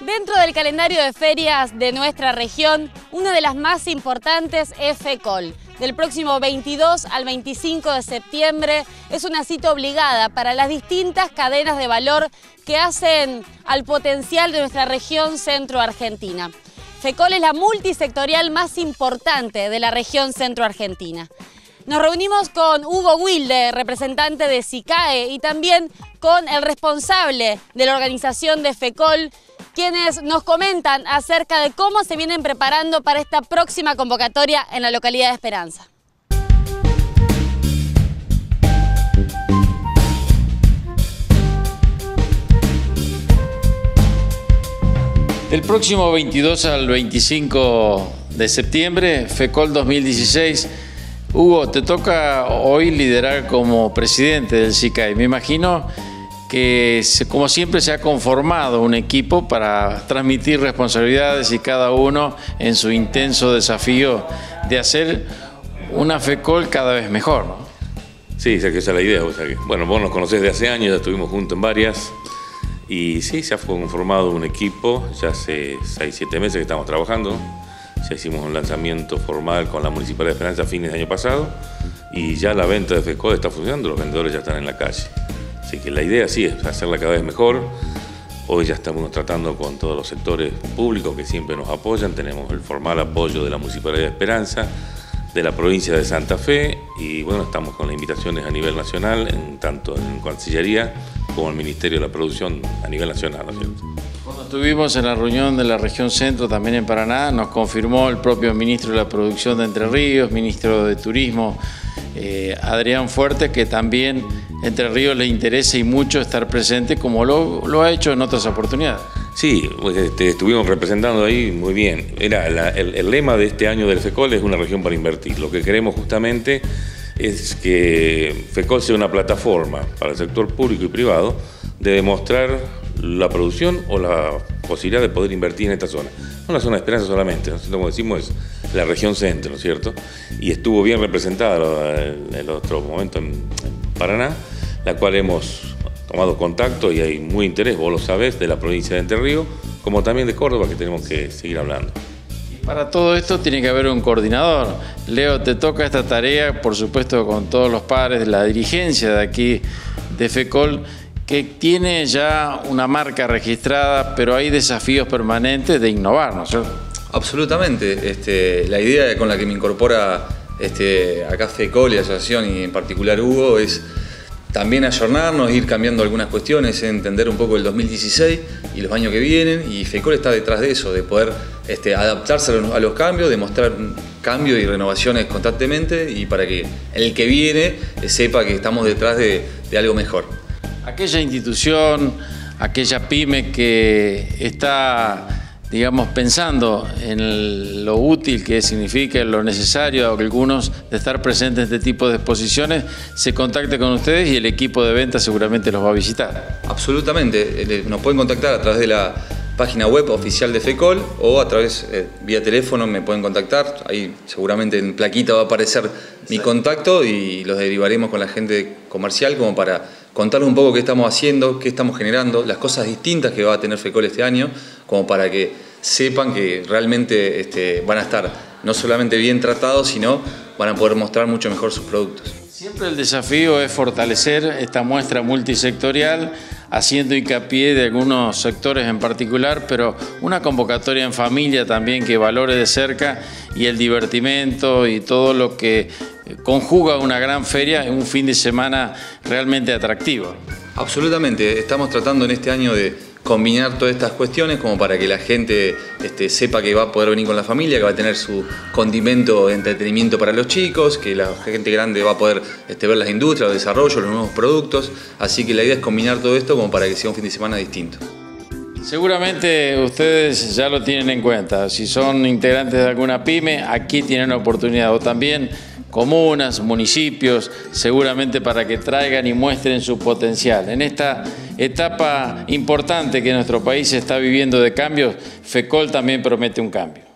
Dentro del calendario de ferias de nuestra región, una de las más importantes es FECOL. Del próximo 22 al 25 de septiembre es una cita obligada para las distintas cadenas de valor que hacen al potencial de nuestra región centro-argentina. FECOL es la multisectorial más importante de la región centro-argentina. Nos reunimos con Hugo Wilde, representante de SICAE, y también con el responsable de la organización de FECOL, quienes nos comentan acerca de cómo se vienen preparando para esta próxima convocatoria en la localidad de Esperanza. Del próximo 22 al 25 de septiembre, FECOL 2016, Hugo, te toca hoy liderar como presidente del SICAI. Me imagino que como siempre se ha conformado un equipo para transmitir responsabilidades y cada uno en su intenso desafío de hacer una FECOL cada vez mejor. Sí, esa es la idea. bueno, vos nos conocés de hace años, ya estuvimos juntos en varias. Y sí, se ha conformado un equipo, ya hace 6, 7 meses que estamos trabajando. Ya hicimos un lanzamiento formal con la Municipalidad de Esperanza a fines de año pasado y ya la venta de FECOL está funcionando, los vendedores ya están en la calle. Así que la idea sí es hacerla cada vez mejor. Hoy ya estamos tratando con todos los sectores públicos que siempre nos apoyan. Tenemos el formal apoyo de la Municipalidad de Esperanza, de la provincia de Santa Fe y bueno, estamos con las invitaciones a nivel nacional, en, tanto en Cancillería como el Ministerio de la Producción a nivel nacional. Cuando estuvimos en la reunión de la región centro, también en Paraná, nos confirmó el propio ministro de la Producción de Entre Ríos, ministro de Turismo, eh, Adrián Fuerte, que también Entre Ríos le interesa y mucho estar presente como lo, ha hecho en otras oportunidades. Sí, pues, este, estuvimos representando ahí muy bien. Era el, lema de este año del FECOL es una región para invertir. Lo que queremos justamente es que FECOL sea una plataforma para el sector público y privado de demostrar la producción o la posibilidad de poder invertir en esta zona. No la zona de esperanza solamente, como decimos es la región centro, ¿no es cierto? Y estuvo bien representada en el otro momento en Paraná, la cual hemos tomado contacto y hay muy interés, vos lo sabés, de la provincia de Entre Ríos, como también de Córdoba, que tenemos que seguir hablando. Para todo esto tiene que haber un coordinador. Leo, te toca esta tarea, por supuesto, con todos los padres de la dirigencia de aquí de FECOL, que tiene ya una marca registrada, pero hay desafíos permanentes de innovar, ¿no es cierto? Absolutamente. Este, la idea con la que me incorpora este, acá FECOL y la asociación, y en particular Hugo, es también ayornarnos, ir cambiando algunas cuestiones, entender un poco el 2016 y los años que vienen, y FECOL está detrás de eso, de poder este, adaptarse a los cambios, demostrar cambios y renovaciones constantemente, y para que el que viene sepa que estamos detrás de algo mejor aquella institución, aquella pyme que está, digamos, pensando en lo útil que significa, lo necesario a algunos de estar presentes en este tipo de exposiciones, se contacte con ustedes y el equipo de venta seguramente los va a visitar. Absolutamente, eh, nos pueden contactar a través de la página web oficial de FECOL o a través, eh, vía teléfono, me pueden contactar. Ahí seguramente en plaquita va a aparecer mi contacto y los derivaremos con la gente comercial como para contarles un poco qué estamos haciendo, qué estamos generando, las cosas distintas que va a tener FECOL este año, como para que sepan que realmente este, van a estar no solamente bien tratados, sino van a poder mostrar mucho mejor sus productos. Siempre el desafío es fortalecer esta muestra multisectorial, haciendo hincapié de algunos sectores en particular, pero una convocatoria en familia también que valore de cerca y el divertimento y todo lo que conjuga una gran feria en un fin de semana realmente atractivo. Absolutamente, estamos tratando en este año de combinar todas estas cuestiones como para que la gente este, sepa que va a poder venir con la familia, que va a tener su condimento de entretenimiento para los chicos, que la gente grande va a poder este, ver las industrias, los desarrollos, los nuevos productos. Así que la idea es combinar todo esto como para que sea un fin de semana distinto. Seguramente ustedes ya lo tienen en cuenta. Si son integrantes de alguna pyme, aquí tienen oportunidad. O también comunas, municipios, seguramente para que traigan y muestren su potencial. En esta etapa importante que nuestro país está viviendo de cambios, FECOL también promete un cambio.